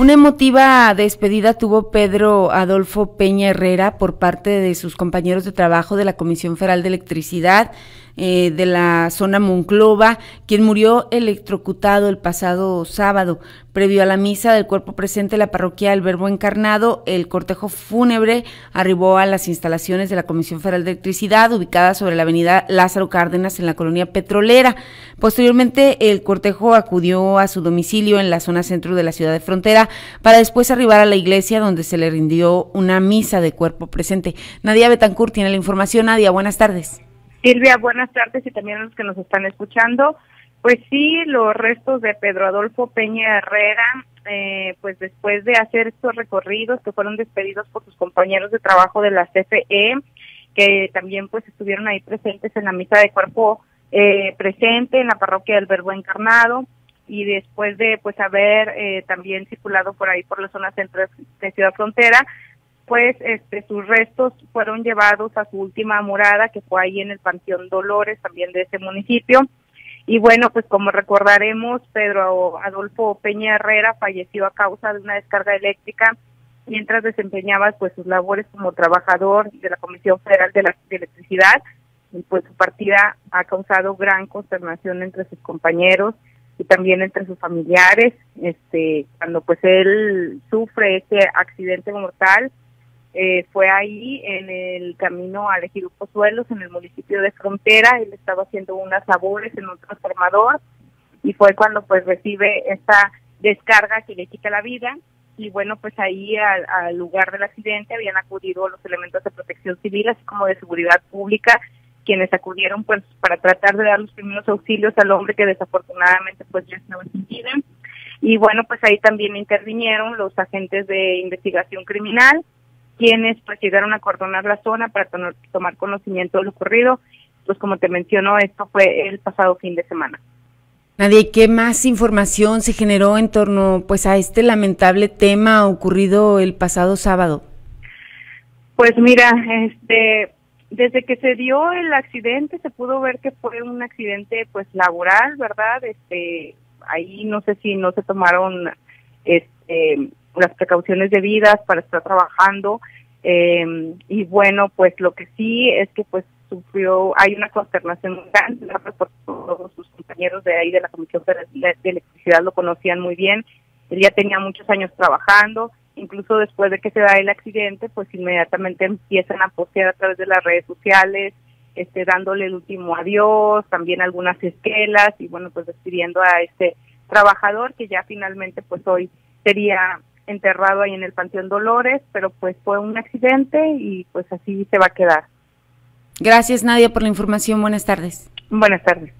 Una emotiva despedida tuvo Pedro Adolfo Peña Herrera por parte de sus compañeros de trabajo de la Comisión Federal de Electricidad eh, de la zona Monclova, quien murió electrocutado el pasado sábado. Previo a la misa del cuerpo presente la parroquia del Verbo Encarnado, el cortejo fúnebre arribó a las instalaciones de la Comisión Federal de Electricidad, ubicada sobre la avenida Lázaro Cárdenas en la colonia petrolera. Posteriormente, el cortejo acudió a su domicilio en la zona centro de la ciudad de Frontera para después arribar a la iglesia donde se le rindió una misa de cuerpo presente. Nadia Betancourt tiene la información. Nadia, buenas tardes. Silvia, buenas tardes y también a los que nos están escuchando. Pues sí, los restos de Pedro Adolfo Peña Herrera, eh, pues después de hacer estos recorridos que fueron despedidos por sus compañeros de trabajo de la CFE, que también pues estuvieron ahí presentes en la misa de cuerpo eh, presente en la parroquia del Verbo Encarnado y después de pues haber eh, también circulado por ahí por la zona centro de Ciudad Frontera, pues este, sus restos fueron llevados a su última morada, que fue ahí en el Panteón Dolores, también de ese municipio. Y bueno, pues como recordaremos, Pedro Adolfo Peña Herrera falleció a causa de una descarga eléctrica mientras desempeñaba pues sus labores como trabajador de la Comisión Federal de, la, Electricidad. Y pues su partida ha causado gran consternación entre sus compañeros y también entre sus familiares. Este, cuando pues él sufre este accidente mortal, eh, fue ahí en el camino a Ejido Pozuelos, en el municipio de Frontera, él estaba haciendo unas labores en un transformador y fue cuando pues recibe esta descarga que le quita la vida. Y bueno pues ahí al, lugar del accidente habían acudido los elementos de protección civil así como de seguridad pública quienes acudieron pues para tratar de dar los primeros auxilios al hombre que desafortunadamente pues ya estaba sin vida. Y bueno pues ahí también intervinieron los agentes de investigación criminal quienes pues llegaron a acordonar la zona para tomar conocimiento de lo ocurrido. Pues como te menciono, esto fue el pasado fin de semana. Nadie, ¿qué más información se generó en torno pues a este lamentable tema ocurrido el pasado sábado? Pues mira, este desde que se dio el accidente se pudo ver que fue un accidente pues laboral, ¿verdad? Este ahí no sé si no se tomaron este las precauciones debidas para estar trabajando. Eh, y bueno, pues lo que sí es que pues sufrió, hay una consternación muy grande, por todos sus compañeros de ahí de la Comisión de Electricidad lo conocían muy bien, él ya tenía muchos años trabajando, incluso después de que se da el accidente, pues inmediatamente empiezan a postear a través de las redes sociales, este, dándole el último adiós, también algunas esquelas y bueno, pues despidiendo a este trabajador que ya finalmente pues hoy sería enterrado ahí en el Panteón Dolores, pero pues fue un accidente y pues así se va a quedar. Gracias Nadia por la información. Buenas tardes. Buenas tardes.